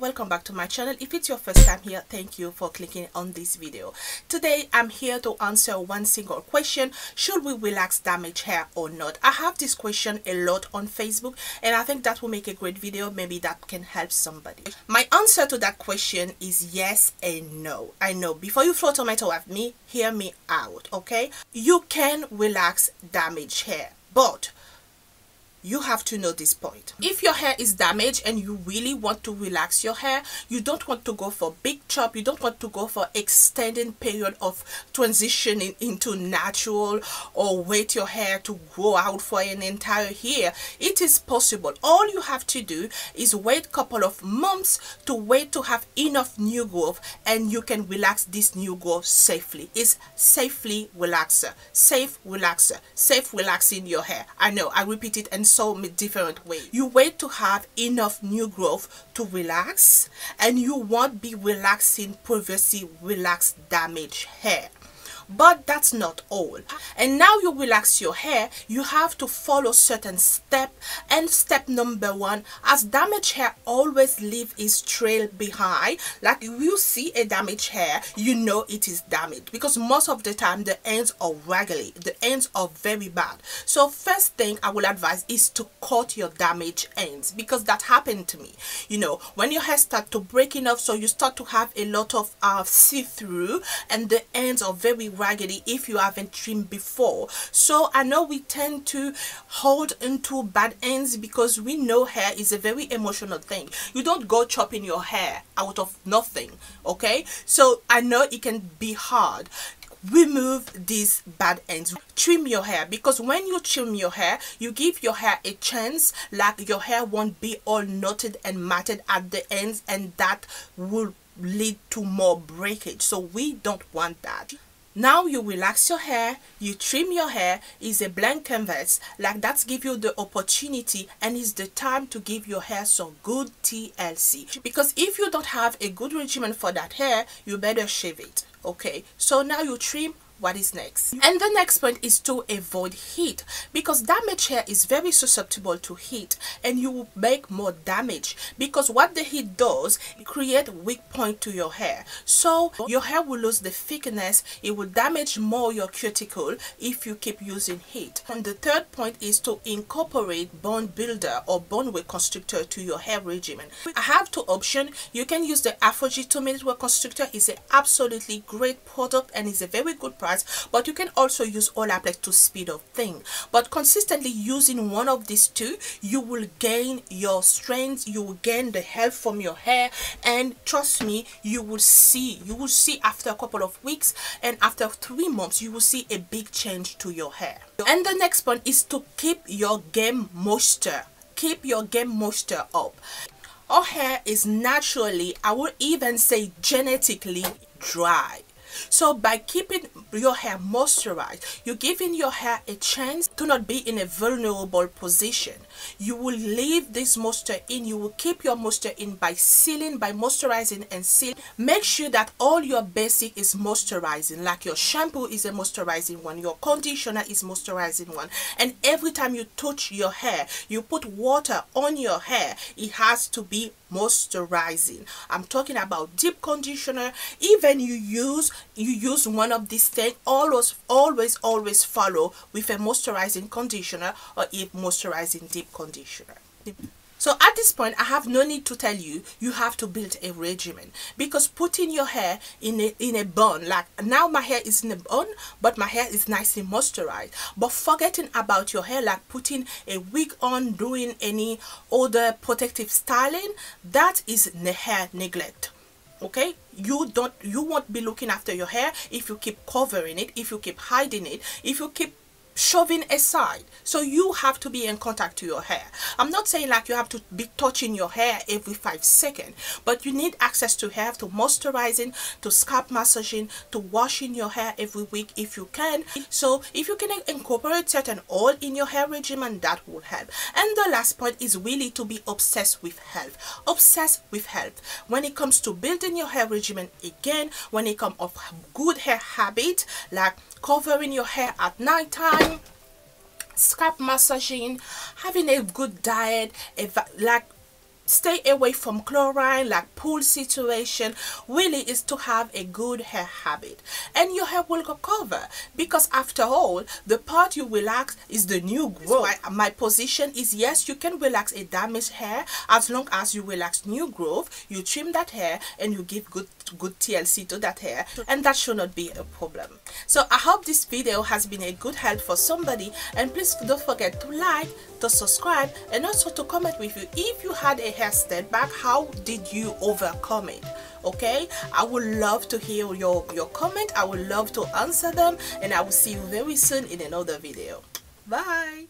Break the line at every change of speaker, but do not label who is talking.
welcome back to my channel. If it's your first time here thank you for clicking on this video. Today i'm here to answer one single question. Should we relax damaged hair or not? I have this question a lot on facebook and i think that will make a great video. Maybe that can help somebody. My answer to that question is yes and no. I know. Before you throw tomato at me hear me out okay? You can relax damaged hair but you have to know this point. If your hair is damaged and you really want to relax your hair you don't want to go for big chop. You don't want to go for extended period of transitioning into natural or wait your hair to grow out for an entire year. It is possible. All you have to do is wait couple of months to wait to have enough new growth and you can relax this new growth safely. It's safely relaxer safe relaxer safe relaxing your hair. I know i repeat it and so different ways. You wait to have enough new growth to relax and you won't be relaxing previously relaxed damaged hair but that's not all. And now you relax your hair you have to follow certain step and step number one. As damaged hair always leave its trail behind like you see a damaged hair you know it is damaged. Because most of the time the ends are raggedy the ends are very bad. So first thing i will advise is to cut your damaged ends because that happened to me. You know when your hair start to breaking off so you start to have a lot of uh, see-through and the ends are very raggedy if you haven't trimmed before. So i know we tend to hold into bad ends because we know hair is a very emotional thing. You don't go chopping your hair out of nothing okay? So i know it can be hard. Remove these bad ends. Trim your hair because when you trim your hair you give your hair a chance like your hair won't be all knotted and matted at the ends and that will lead to more breakage. So we don't want that now you relax your hair you trim your hair is a blank canvas. Like that give you the opportunity and it's the time to give your hair some good TLC because if you don't have a good regimen for that hair you better shave it okay? So now you trim what is next? And the next point is to avoid heat because damaged hair is very susceptible to heat and you will make more damage because what the heat does create weak point to your hair. So your hair will lose the thickness it will damage more your cuticle if you keep using heat. And the third point is to incorporate bond builder or bond reconstructor to your hair regimen. I have two options. You can use the ApHogee 2 minute reconstructor is an absolutely great product and is a very good but you can also use all Olaplex to speed up things but consistently using one of these two you will gain your strength you will gain the health from your hair and trust me you will see you will see after a couple of weeks and after three months you will see a big change to your hair. And the next point is to keep your game moisture. Keep your game moisture up. Our hair is naturally i would even say genetically dry so by keeping your hair moisturized, you're giving your hair a chance to not be in a vulnerable position. You will leave this moisture in. You will keep your moisture in by sealing, by moisturizing and seal Make sure that all your basic is moisturizing. Like your shampoo is a moisturizing one. Your conditioner is moisturizing one. And every time you touch your hair, you put water on your hair. It has to be moisturizing i'm talking about deep conditioner even you use you use one of these things always always always follow with a moisturizing conditioner or a moisturizing deep conditioner. So at this point, I have no need to tell you, you have to build a regimen. Because putting your hair in a, in a bun, like now my hair is in a bun, but my hair is nicely moisturized. But forgetting about your hair, like putting a wig on, doing any other protective styling, that is the hair neglect. Okay? You don't you won't be looking after your hair if you keep covering it if you keep hiding it if you keep shoving aside. So you have to be in contact to your hair. I'm not saying like you have to be touching your hair every five seconds but you need access to hair to moisturizing to scalp massaging to washing your hair every week if you can. So if you can incorporate certain oil in your hair regimen that will help. And the last point is really to be obsessed with health. Obsessed with health. When it comes to building your hair regimen again when it comes of good hair habit like covering your hair at night time scalp massaging having a good diet if like stay away from chlorine like pool situation really is to have a good hair habit. And your hair will recover because after all the part you relax is the new growth. my position is yes you can relax a damaged hair as long as you relax new growth you trim that hair and you give good good TLC to that hair and that should not be a problem. So I hope this video has been a good help for somebody and please don't forget to like to subscribe and also to comment with you if you had a hair setback how did you overcome it? Okay? I would love to hear your your comment. I would love to answer them and i will see you very soon in another video. Bye